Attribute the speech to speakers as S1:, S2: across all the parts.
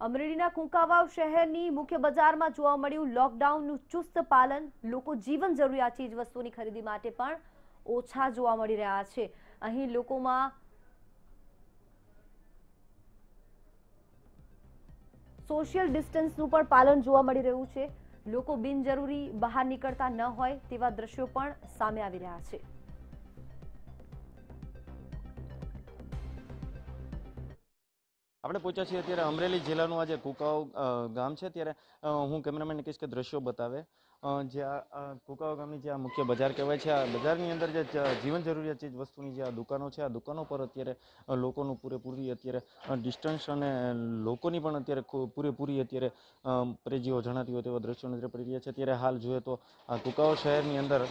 S1: અમરેલીના કુંકાવાવ શહેરની મુખ્ય બજારમાં જોવા મળ્યું લોકડાઉનનું ચુસ્ત પાલન. લોકો જીવન જરૂરિયાત ચીજ વસ્તુની ખરીદી માટે પણ ઓછા જોવા મળી રહ્યા છે. અહીં લોકોમાં સોશિયલ ડિસ્ટન્સનું પણ પાલન જોવા મળી રહ્યું છે. લોકો બિનજરૂરી બહાર નીકળતા ન હોય તેવા દ્રશ્યો પણ સામે આવી રહ્યા છે.
S2: આપણે પહોંચ્યા છીએ અત્યારે અમરેલી જિલ્લાનું આજે કુકાવ ગામ છે. ત્યારે હું કેમેરામેન કહીશ કે દ્રશ્યો બતાવે. જે આ કુકાવ ગામની જે આ મુખ્ય બજાર કહેવાય છે, આ બજારની અંદર જે જીવન જરૂરિયાત ચીજ વસ્તુની જે આ દુકાનો છે, આ દુકાનો પર અત્યારે લોકોનું પૂરેપૂરી અત્યારે ડિસ્ટન્સ અને લોકોની પણ અત્યારે પૂરેપૂરી અત્યારે પ્રેજીઓ જણાતી હોય તેવા દ્રશ્યો નજરે પડી રહ્યા છે. અત્યારે હાલ જોઈએ તો આ કુકાવ શહેરની અંદર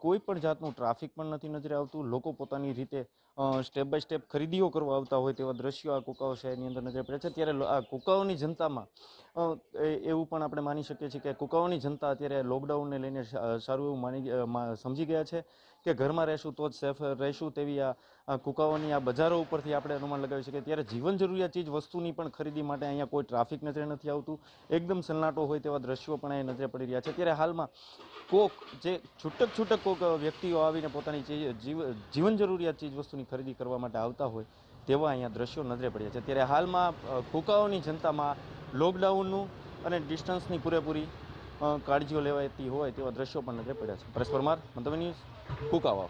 S2: કોઈ પણ જાતનું ટ્રાફિક પણ નથી નજરે આવતું. લોકો પોતાની રીતે સ્ટેપ બાય સ્ટેપ ખરીદીઓ કરવા આવતા હોય તેવા દ્રશ્યો આ કુકાઓ શહેરની અંદર નજરે પડે છે. ત્યારે આ કુકાઓની જનતામાં એવું પણ આપણે માની શકીએ છીએ કે કુકાઓની જનતા અત્યારે લોકડાઉનને લઈને સારું એવું માની સમજી ગયા છે. કે ઘરમાં રહેશું તો જ સેફ રહેશું તેવી આ કુકાઓની આ બજારો ઉપરથી આપણે અનુમાન લગાવી શકીએ. ત્યારે જીવન જરૂરિયાત ચીજ વસ્તુની પણ ખરીદી માટે અહીંયા કોઈ ટ્રાફિક નજરે નથી આવતું. એકદમ સન્નાટો હોય તેવા દ્રશ્યો પણ અહીંયા નજરે પડી રહ્યા છે. ત્યારે હાલમાં કોક જે છૂટક છૂટક કોક વ્યક્તિઓ આવીને પોતાની ચીજ- જીવ- જીવન જરૂરિયાત ચીજ વસ્તુની ખરીદી કરવા માટે આવતા હોય તેવા અહીંયા દ્રશ્યો નજરે પડ્યા છે. ત્યારે હાલમાં કુકાઓની જનતામાં લોકડાઉનનું અને ડિસ્ટન્સની પૂરેપૂરી કાળજીઓ લેવાતી હોય તેવા દ્રશ્યો પણ નજરે પડ્યા છે. પરેશ પરમાર મંતવ્ય ન્યૂઝ કુકાવા